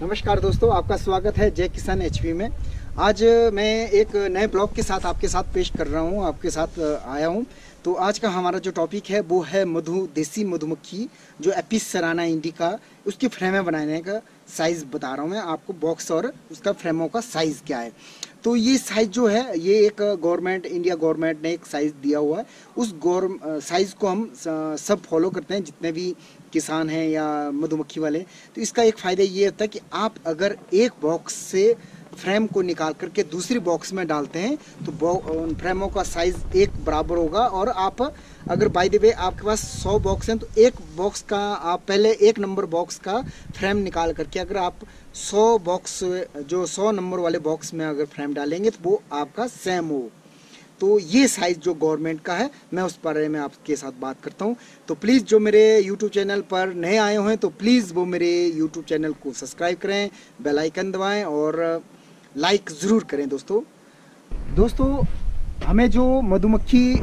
नमस्कार दोस्तों, आपका स्वागत है जय किसान एचपी में। आज मैं एक नए ब्लॉग के साथ आपके साथ पेश कर रहा हूँ, आपके साथ आया हूँ। तो आज का हमारा जो टॉपिक है, वो है मधु, देसी मधुमक्खी, जो एपिस सराना इंडिका उसकी फ्रेमें बनाने का साइज़ बता रहा हूँ मैं आपको बॉक्स और उसका फ्रेमों का साइज़ क्या है। तो ये साइज़ जो है, ये एक गवर्नमेंट इंडिया गवर्नमेंट ने एक साइज़ दिया हुआ है। उस गौर साइज़ को हम सब फॉलो करते हैं, जितने भी किसान हैं या मधुमक्खी वाले तो इसका एक फ़ायदा ये होता है कि आप अगर एक बॉक्स से फ्रेम को निकाल करके दूसरी बॉक्स में डालते हैं तो फ्रेमों का साइज़ एक बराबर होगा और आप अगर बाय द वे आपके पास 100 बॉक्स हैं तो एक बॉक्स का, आप पहले एक नंबर बॉक्स का फ्रेम निकाल करके अगर आप 100 बॉक्स जो 100 नंबर वाले बॉक्स में अगर फ्रेम डालेंगे तो वो आपका सेम हो। तो ये साइज़ जो गवर्नमेंट का है, मैं उस बारे में आपके साथ बात करता हूँ। तो प्लीज़ जो मेरे यूट्यूब चैनल पर नए आए हुए हैं तो प्लीज़ वो मेरे यूट्यूब चैनल को सब्सक्राइब करें बेल आइकन दबाएँ और लाइक ज़रूर करें दोस्तों। दोस्तों, हमें जो मधुमक्खी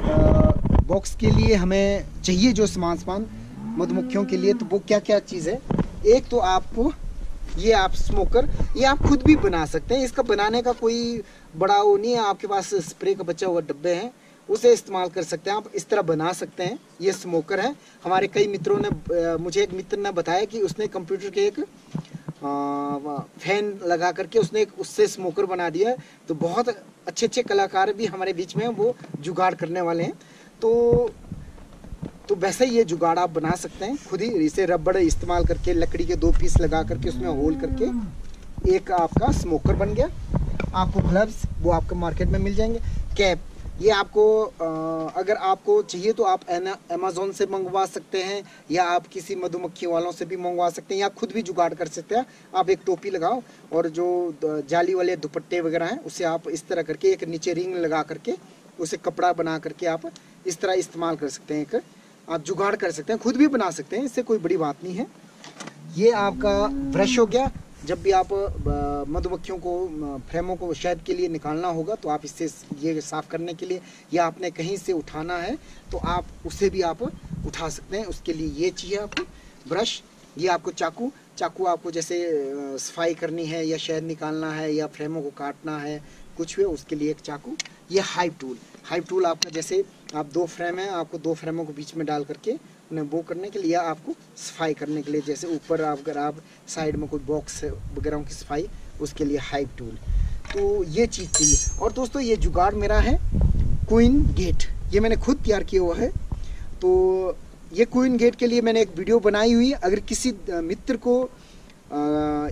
बॉक्स के लिए हमें चाहिए जो सामान सामान, मधुमक्खियों के लिए तो वो क्या क्या चीज़ है? एक तो आपको ये आप स्मोकर ये आप खुद भी बना सकते हैं। इसका बनाने का कोई बड़ा वो नहीं है, आपके पास स्प्रे का बचा हुआ डब्बे हैं, उसे इस्तेमाल कर सकते हैं, आप इस तरह बना सकते हैं, ये स्मोकर है। हमारे कई मित्रों ने मुझे एक मित्र ने बताया कि उसने कंप्यूटर के एक फ़ैन लगा करके उसने एक, उससे स्मोकर बना दिया तो बहुत अच्छे अच्छे कलाकार भी हमारे बीच में वो जुगाड़ करने वाले हैं। तो तो वैसे ही ये जुगाड़ आप बना सकते हैं, खुद ही इसे रबड़ इस्तेमाल करके, लकड़ी के दो पीस लगा करके, उसमें होल करके, एक आपका स्मोकर बन गया। आपको ग्लव्स वो आपको मार्केट में मिल जाएँगे। कैप ये आपको आ, अगर आपको चाहिए तो आप अमेजोन से मंगवा सकते हैं या आप किसी मधुमक्खी वालों से भी मंगवा सकते हैं या खुद भी जुगाड़ कर सकते हैं। आप एक टोपी लगाओ और जो जाली वाले दुपट्टे वगैरह हैं उसे आप इस तरह करके एक नीचे रिंग लगा करके उसे कपड़ा बना करके आप इस तरह इस्तेमाल कर सकते हैं। एक आप जुगाड़ कर सकते हैं खुद भी बना सकते हैं इससे कोई बड़ी बात नहीं है। ये आपका ब्रश हो गया। जब भी आप मधुमक्खियों को फ्रेमों को शहद के लिए निकालना होगा तो आप इससे ये साफ़ करने के लिए, या आपने कहीं से उठाना है तो आप उसे भी आप उठा सकते हैं। उसके लिए ये चाहिए आपको ब्रश, ये आपको चाकू चाकू आपको जैसे सफ़ाई करनी है, या शहद निकालना है, या फ्रेमों को काटना है, कुछ भी उसके लिए एक चाकू। ये हाइप टूल। हाइप टूल आपका जैसे आप दो फ्रेम है, आपको दो फ्रेमों को बीच में डाल करके उन्हें वो करने के लिए आपको सफ़ाई करने के लिए, जैसे ऊपर आप, अगर आप साइड में कोई बॉक्स वगैरह की सफ़ाई उसके लिए हाइप टूल तो ये चीज़ चाहिए और दोस्तों, ये जुगाड़ मेरा है क्वीन गेट ये मैंने खुद तैयार किया हुआ है। तो ये क्वीन गेट के लिए मैंने एक वीडियो बनाई हुई। अगर किसी मित्र को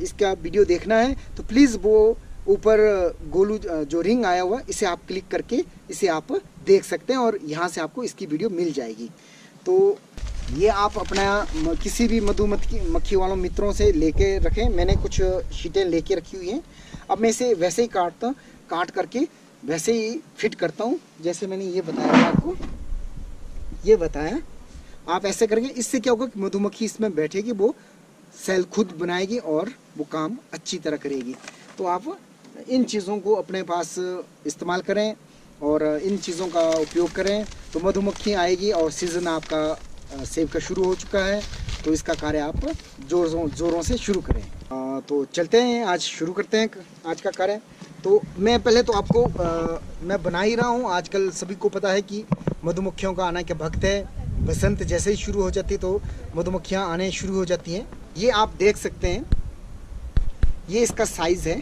इसका वीडियो देखना है तो प्लीज़ वो ऊपर गोलू जो रिंग आया हुआ, इसे आप क्लिक करके इसे आप देख सकते हैं और यहाँ से आपको इसकी वीडियो मिल जाएगी। तो ये आप अपना किसी भी मधुमक्खी मक्खी वालों, मित्रों से लेके रखें। मैंने कुछ शीटें लेके रखी हुई हैं। अब मैं इसे वैसे ही काटता, काट करके वैसे ही फिट करता हूँ। जैसे मैंने ये बताया था आपको, ये बताया, आप ऐसे करेंगे, इससे क्या होगा कि मधुमक्खी इसमें बैठेगी, वो सेल खुद बनाएगी और वो काम अच्छी तरह करेगी। तो आप इन चीज़ों को अपने पास इस्तेमाल करें और इन चीज़ों का उपयोग करें। तो मधुमक्खी आएगी और सीज़न आपका सेब का शुरू हो चुका है। तो इसका कार्य आप जोरों ज़ोरों से शुरू करें। आ, तो चलते हैं आज शुरू करते हैं आज का कार्य। तो मैं पहले तो आपको आ, मैं बना ही रहा हूँ। आजकल सभी को पता है कि मधुमक्खियों का आना क्या भक्त है? बसंत जैसे ही शुरू हो जाती तो मधुमक्खियाँ आने शुरू हो जाती हैं। ये आप देख सकते हैं। ये इसका साइज़ है।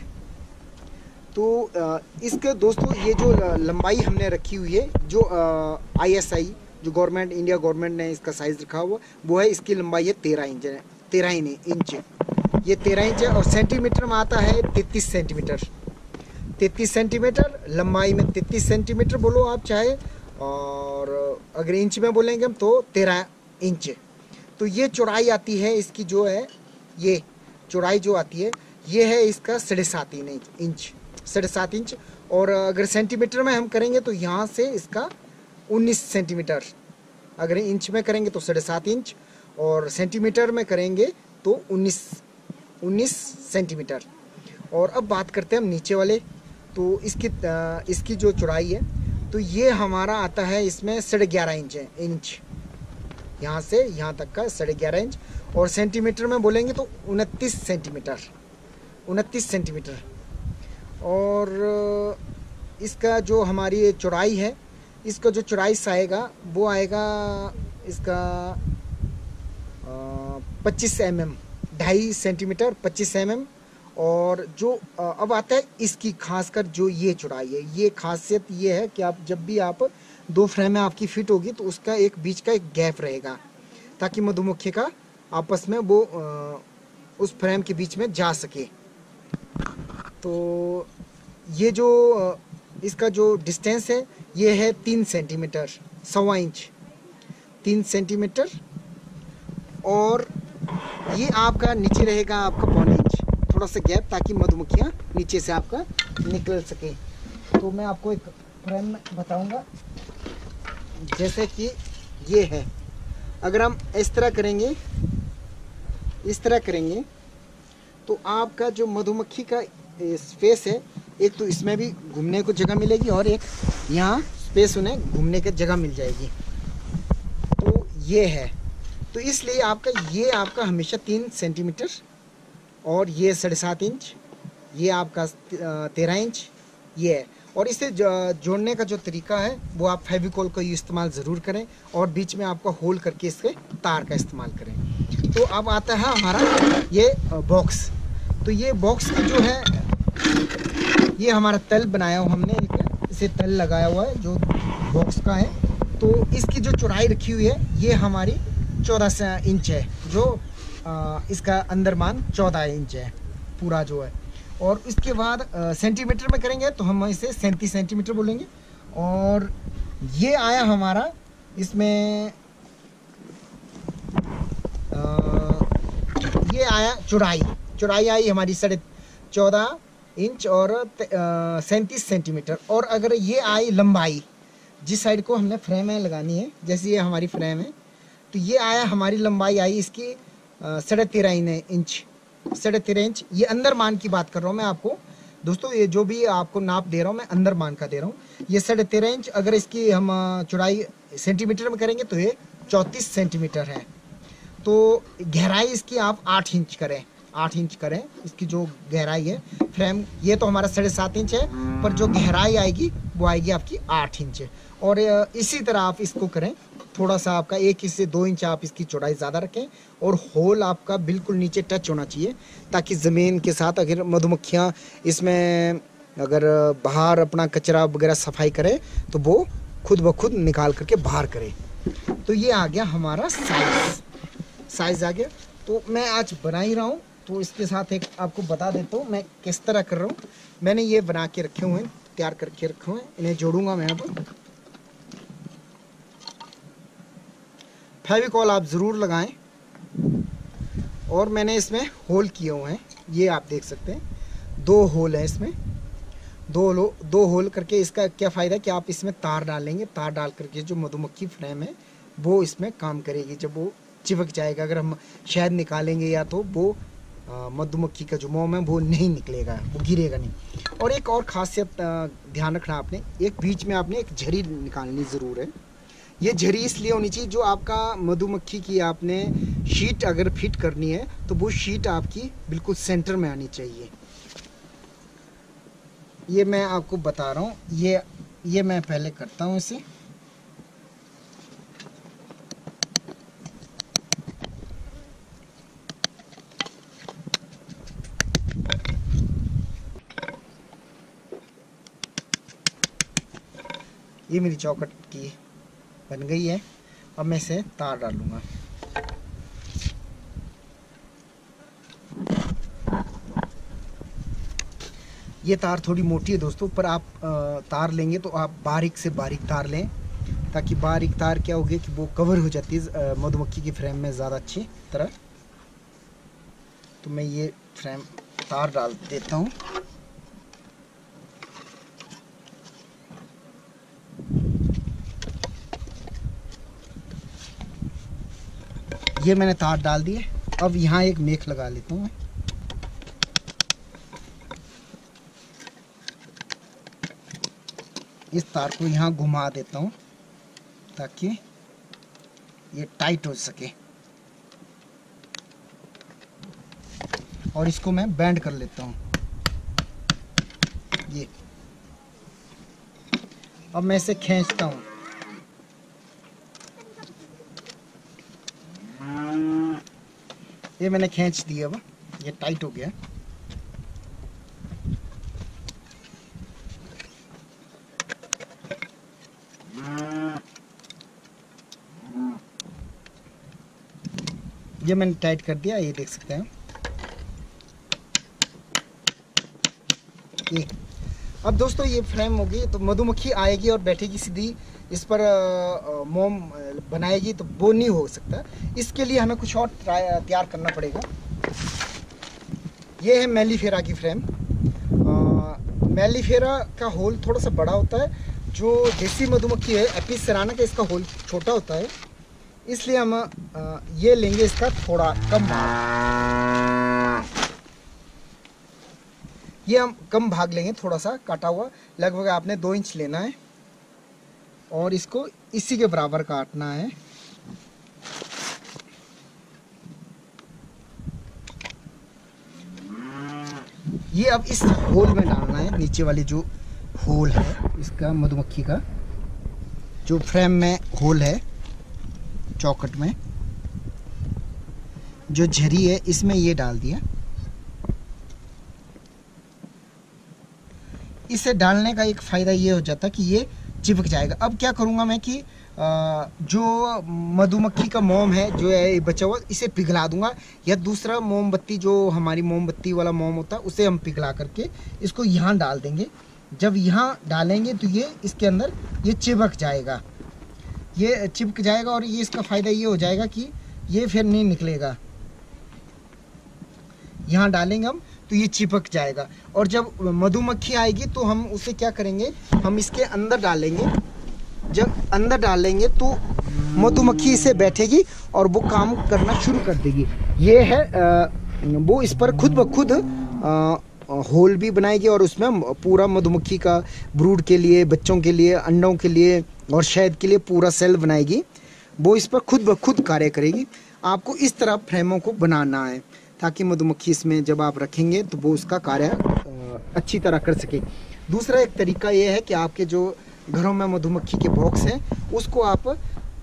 तो इसके दोस्तों, ये जो लंबाई हमने रखी हुई है, जो आईएसआई जो गवर्नमेंट, इंडिया गवर्नमेंट ने इसका साइज़ रखा हुआ, वो है इसकी लंबाई है तेरह इंच तेरह इंच ये तेरह इंच है और सेंटीमीटर में आता है तैतीस सेंटीमीटर। तैतीस सेंटीमीटर, लंबाई में तैतीस सेंटीमीटर बोलो आप चाहे, और अगर इंच में बोलेंगे हम तो तेरह इंच तो ये चौड़ाई आती है इसकी जो है, ये चौड़ाई जो आती है, ये है इसका साढ़े सात इंच। साढ़े सात इंच। और अगर सेंटीमीटर में हम करेंगे तो यहाँ से इसका उन्नीस सेंटीमीटर। अगर इंच में करेंगे तो साढ़े सात इंच, और सेंटीमीटर में करेंगे तो उन्नीस उन्नीस सेंटीमीटर। और अब बात करते हैं हम नीचे वाले। तो इसकी इसकी जो चौड़ाई है तो ये हमारा आता है इसमें साढ़े ग्यारह इंच है, इंच। यहाँ से यहाँ तक का साढ़े ग्यारह इंच। और सेंटीमीटर में बोलेंगे तो उनतीस सेंटीमीटर उनतीस सेंटीमीटर। और इसका जो हमारी चौड़ाई है, इसका जो चौड़ाई आएगा, वो आएगा इसका पच्चीस एम एम ढाई सेंटीमीटर पच्चीस एम एम और जो अब आता है इसकी खासकर जो ये चौड़ाई है, ये खासियत ये है कि आप जब भी आप दो फ्रेम में आपकी फिट होगी तो उसका एक बीच का एक गैप रहेगा, ताकि मधुमक्खी का आपस में वो उस फ्रेम के बीच में जा सके। तो ये जो इसका जो डिस्टेंस है, ये है तीन सेंटीमीटर सवा इंच तीन सेंटीमीटर और ये आपका नीचे रहेगा आपका पौने इंच थोड़ा सा गैप ताकि मधुमक्खियाँ नीचे से आपका निकल सके। तो मैं आपको एक फ्रेम बताऊँगा। जैसे कि ये है। अगर हम इस तरह करेंगे, इस तरह करेंगे तो आपका जो मधुमक्खी का स्पेस है, एक तो इसमें भी घूमने को जगह मिलेगी और एक यहाँ स्पेस उन्हें घूमने की जगह मिल जाएगी। तो ये है। तो इसलिए आपका, ये आपका हमेशा तीन सेंटीमीटर और ये साढ़े सात इंच ये आपका तेरह इंच ये है। और इसे जोड़ने का जो तरीका है, वो आप फेविकोल का इस्तेमाल ज़रूर करें और बीच में आपका होल करके इसके तार का इस्तेमाल करें। तो अब आता है हमारा ये बॉक्स तो ये बॉक्स का जो है ये हमारा तल बनाया हुआ हमने एक इसे तल लगाया हुआ है जो बॉक्स का है। तो इसकी जो चौड़ाई रखी हुई है ये हमारी चौदह इंच है जो आ, इसका अंदर मान चौदह इंच है पूरा जो है। और इसके बाद सेंटीमीटर में करेंगे तो हम इसे सैंतीस सेंटीमीटर बोलेंगे। और ये आया हमारा इसमें आ, ये आया चौड़ाई। चौड़ाई आई हमारी साढ़े चौदह इंच और सैंतीस सेंटीमीटर। और अगर ये आई लंबाई, जिस साइड को हमने फ्रेम में लगानी है, जैसे ये हमारी फ्रेम है तो ये आया हमारी लंबाई आई इसकी साढ़े तेरह इंच। साढ़े तेरह इंच, ये अंदर मान की बात कर रहा हूँ मैं आपको। दोस्तों, ये जो भी आपको नाप दे रहा हूँ, मैं अंदर मान का दे रहा हूँ। ये साढ़े तेरह इंच, अगर इसकी हम चौड़ाई सेंटीमीटर में करेंगे तो ये चौंतीस सेंटीमीटर है। तो गहराई इसकी आप आठ इंच करें। आठ इंच करें, इसकी जो गहराई है, फ्रेम, ये तो हमारा साढ़े सात इंच है, पर जो गहराई आएगी, वो आएगी आपकी आठ इंच और इसी तरह आप इसको करें, थोड़ा सा आपका एक इंच से दो इंच आप इसकी चौड़ाई ज़्यादा रखें, और होल आपका बिल्कुल नीचे टच होना चाहिए, ताकि ज़मीन के साथ अगर मधुमक्खियाँ इसमें अगर बाहर अपना कचरा वगैरह सफ़ाई करे तो वो खुद ब खुद निकाल करके बाहर करे। तो ये आ गया हमारा साइज़ साइज़ आ गया। तो मैं आज बना ही रहा हूँ। तो इसके साथ एक आपको बता देता हूँ, मैं किस तरह कर रहा हूँ। मैंने ये बना के रखे हुए हैं, तैयार करके रखे हुए हैं। इन्हें जोड़ूँगा मैं अब। फेविकॉल आप ज़रूर लगाएँ। और मैंने इसमें होल किए हुए हैं, ये आप देख सकते हैं। दो होल है इसमें। दो लो, दो होल करके इसका क्या फ़ायदा कि आप इसमें तार डालेंगे तार डाल करके जो मधुमक्खी फ्रेम है, वो इसमें काम करेगी। जब वो चिपक जाएगा, अगर हम शहद निकालेंगे या तो वो मधुमक्खी का जो मोम है, वो नहीं निकलेगा, वो गिरेगा नहीं। और एक और खासियत ध्यान रखना आपने, एक बीच में आपने एक झरी निकालनी ज़रूर है। ये झरी इसलिए होनी चाहिए, जो आपका मधुमक्खी की आपने शीट अगर फिट करनी है तो वो शीट आपकी बिल्कुल सेंटर में आनी चाहिए। ये मैं आपको बता रहा हूँ, ये ये मैं पहले करता हूँ इसे। ये मेरी चौकट की बन गई है। अब मैं इसे तार डालूँगा ये तार थोड़ी मोटी है दोस्तों, पर आप तार लेंगे तो आप बारीक से बारीक तार लें, ताकि बारीक तार क्या होगी कि वो कवर हो जाती है मधुमक्खी की फ्रेम में ज़्यादा अच्छी तरह। तो मैं ये फ्रेम, तार डाल देता हूँ। ये मैंने तार डाल दिए। अब यहाँ एक मेख लगा लेता हूँ मैं। इस तार को यहाँ घुमा देता हूँ, ताकि ये टाइट हो सके। और इसको मैं बैंड कर लेता हूँ। ये। अब मैं इसे खींचता हूँ। ये मैंने खींच दिया अब ये टाइट हो गया। ये मैंने टाइट कर दिया, ये देख सकते हैं। ये। अब दोस्तों, ये फ्रेम होगी तो मधुमक्खी आएगी और बैठेगी सीधी। इस पर मोम बनाएगी तो वो नहीं हो सकता। इसके लिए हमें कुछ और तैयार करना पड़ेगा। ये है मेलीफेरा की फ्रेम। मेलीफेरा का होल थोड़ा सा बड़ा होता है। जो देसी मधुमक्खी है एपिस सराना का इसका होल छोटा होता है। इसलिए हम ये लेंगे इसका थोड़ा कम ये हम कम भाग लेंगे, थोड़ा सा काटा हुआ। लगभग आपने दो इंच लेना है। और इसको इसी के बराबर काटना है। ये अब इस होल में डालना है, नीचे वाली जो होल है, इसका मधुमक्खी का, जो फ्रेम में होल है चौकट में। जो झरी है, इसमें ये डाल दिया। इसे डालने का एक फ़ायदा ये हो जाता कि ये चिपक जाएगा। अब क्या करूँगा मैं कि जो मधुमक्खी का मोम है, जो है बचा हुआ, इसे पिघला दूँगा, या दूसरा मोमबत्ती, जो हमारी मोमबत्ती वाला मोम होता है, उसे हम पिघला करके इसको यहाँ डाल देंगे। जब यहाँ डालेंगे तो ये इसके अंदर ये चिपक जाएगा। ये चिपक जाएगा और ये इसका फ़ायदा ये हो जाएगा कि ये फिर नहीं निकलेगा। यहाँ डालेंगे हम तो ये चिपक जाएगा। और जब मधुमक्खी आएगी तो हम उसे क्या करेंगे? हम इसके अंदर डालेंगे। जब अंदर डालेंगे तो मधुमक्खी इसे बैठेगी और वो काम करना शुरू कर देगी। ये है वो इस पर खुद ब खुद होल भी बनाएगी और उसमें पूरा मधुमक्खी का ब्रूड के लिए, बच्चों के लिए, अंडों के लिए और शहद के लिए पूरा सेल बनाएगी। वो इस पर खुद ब खुद कार्य करेगी। आपको इस तरह फ्रेमों को बनाना है। ताकि मधुमक्खी इसमें जब आप रखेंगे तो वो उसका कार्य अच्छी तरह कर सके। दूसरा एक तरीका ये है कि आपके जो घरों में मधुमक्खी के बॉक्स हैं, उसको आप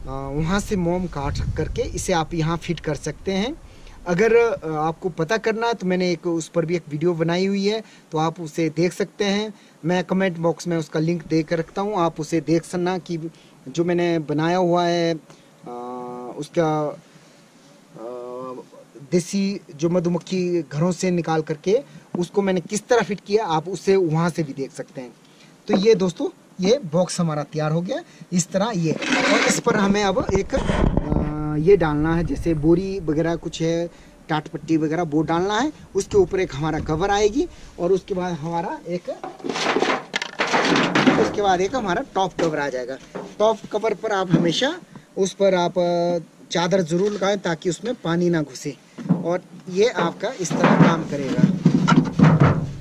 वहाँ से मोम काट करके इसे आप यहाँ फिट कर सकते हैं। अगर आपको पता करना है तो मैंने एक, उस पर भी एक वीडियो बनाई हुई है तो आप उसे देख सकते हैं। मैं कमेंट बॉक्स में उसका लिंक दे कर रखता हूँ, आप उसे देख सकना कि जो मैंने बनाया हुआ है उसका देसी जो मधुमक्खी घरों से निकाल करके उसको मैंने किस तरह फिट किया, आप उसे वहाँ से भी देख सकते हैं। तो ये दोस्तों, ये बॉक्स हमारा तैयार हो गया, इस तरह ये। और इस पर हमें अब एक ये डालना है, जैसे बोरी वगैरह कुछ है, टाट पट्टी वगैरह, वो डालना है। उसके ऊपर एक हमारा कवर आएगी, और उसके बाद हमारा एक, उसके बाद एक हमारा टॉप कवर आ जाएगा। टॉप कवर पर आप हमेशा उस पर आप चादर ज़रूर लगाएँ ताकि उसमें पानी ना घुसे। और ये आपका इस तरह काम करेगा।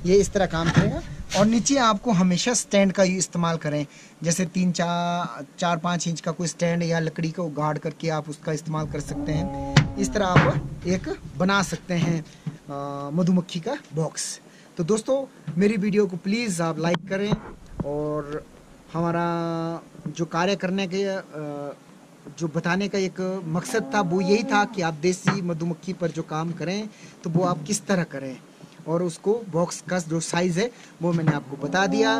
ये इस तरह काम करेगा और नीचे आपको हमेशा स्टैंड का ही इस्तेमाल करें। जैसे तीन चार चार पाँच इंच का कोई स्टैंड या लकड़ी को गाड़ करके आप उसका इस्तेमाल कर सकते हैं। इस तरह आप एक बना सकते हैं मधुमक्खी का बॉक्स तो दोस्तों, मेरी वीडियो को प्लीज़ आप लाइक करें और हमारा जो कार्य करने के जो बताने का एक मकसद था, वो यही था कि आप देसी मधुमक्खी पर जो काम करें तो वो आप किस तरह करें? और उसको बॉक्स का जो साइज़ है, वो मैंने आपको बता दिया।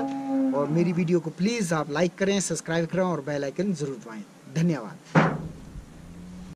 और मेरी वीडियो को प्लीज़ आप लाइक करें सब्सक्राइब करें और बेल आइकन ज़रूर दबाएँ। धन्यवाद।